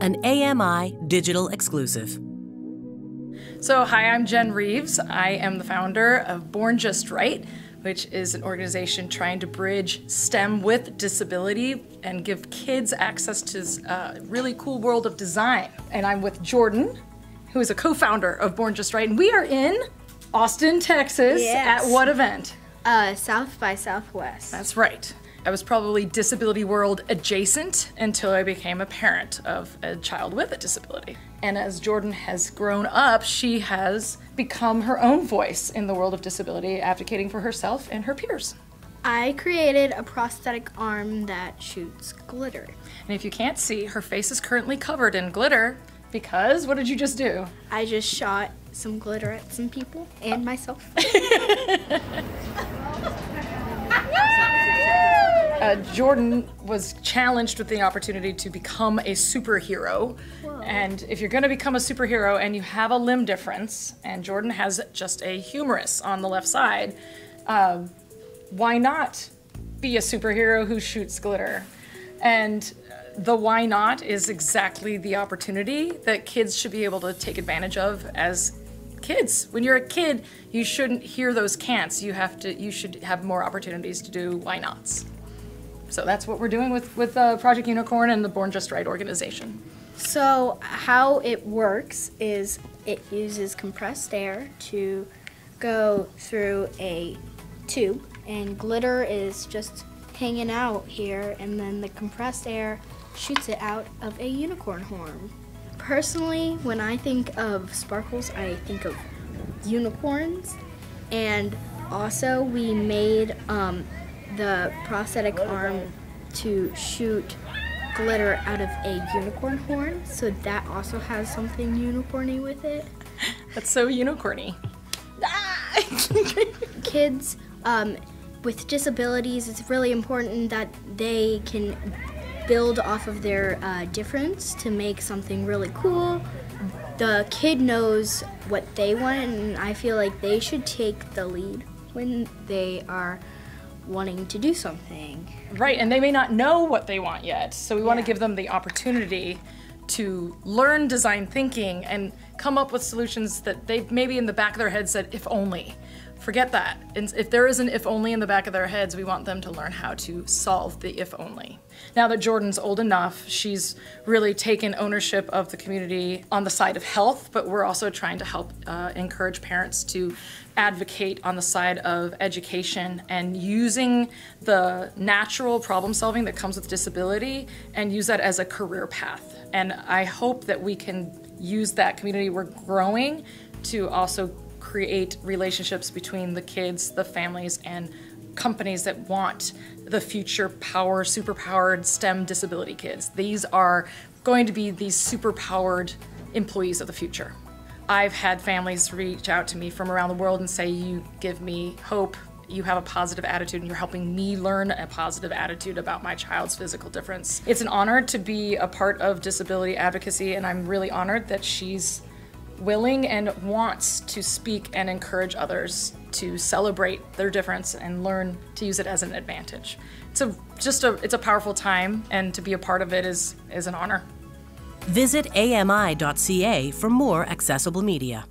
an AMI digital exclusive. So, hi, I'm Jen Reeves. I am the founder of Born Just Right, which is an organization trying to bridge STEM with disability and give kids access to a uh, really cool world of design. And I'm with Jordan, who is a co founder of Born Just Right, and we are in Austin, Texas Yes. at what event? Uh, South by Southwest. That's right. I was probably disability world adjacent until I became a parent of a child with a disability. And as Jordan has grown up, she has become her own voice in the world of disability, advocating for herself and her peers. I created a prosthetic arm that shoots glitter. And if you can't see, her face is currently covered in glitter because what did you just do? I just shot some glitter at some people and myself. uh, Jordan was challenged with the opportunity to become a superhero. And if you're going to become a superhero and you have a limb difference, and Jordan has just a humerus on the left side, uh, why not be a superhero who shoots glitter? And the why not is exactly the opportunity that kids should be able to take advantage of as kids. When you're a kid, you shouldn't hear those can'ts. You have to. You should have more opportunities to do why nots. So that's what we're doing with with uh, Project Unicorn and the Born Just Right organization. so, how it works is it uses compressed air to go through a tube, and glitter is just hanging out here, and then the compressed air shoots it out of a unicorn horn. Personally, when I think of sparkles, I think of unicorns, and also we made um, the prosthetic arm to shoot glitter out of a unicorn horn, so that also has something unicorny with it. That's so unicorny. Kids um, with disabilities, it's really important that they can build off of their uh, difference to make something really cool. The kid knows what they want, and I feel like they should take the lead when they are wanting to do something. Right, and they may not know what they want yet. So we want to give them the opportunity to learn design thinking and come up with solutions that they maybe in the back of their head said, if only. Forget that. And if there is an if only in the back of their heads, we want them to learn how to solve the if only. Now that Jordan's old enough, she's really taken ownership of the community on the side of health, but we're also trying to help uh, encourage parents to advocate on the side of education and using the natural problem solving that comes with disability and use that as a career path. And I hope that we can use that community we're growing to also create relationships between the kids, the families, and companies that want the future power, superpowered STEM disability kids. These are going to be these superpowered employees of the future. I've had families reach out to me from around the world and say, You give me hope. You have a positive attitude, and you're helping me learn a positive attitude about my child's physical difference. It's an honor to be a part of disability advocacy, and I'm really honored that she's willing and wants to speak and encourage others to celebrate their difference and learn to use it as an advantage. It's a just a it's a powerful time, and to be a part of it is is an honor. Visit AMI.ca for more accessible media.